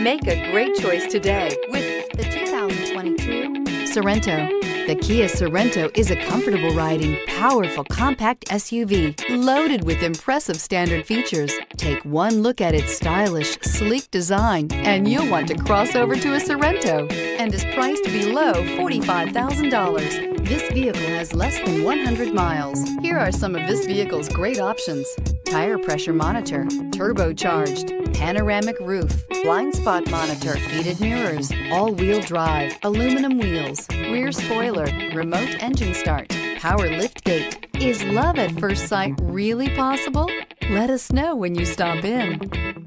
Make a great choice today with the 2022 Sorento. The Kia Sorento is a comfortable riding, powerful compact SUV loaded with impressive standard features. Take one look at its stylish, sleek design and you'll want to cross over to a Sorento and is priced below $45,000. This vehicle has less than 100 miles. Here are some of this vehicle's great options. Tire pressure monitor, turbocharged, panoramic roof, blind spot monitor, heated mirrors, all-wheel drive, aluminum wheels, rear spoiler, remote engine start, power lift gate. Is love at first sight really possible? Let us know when you stop in.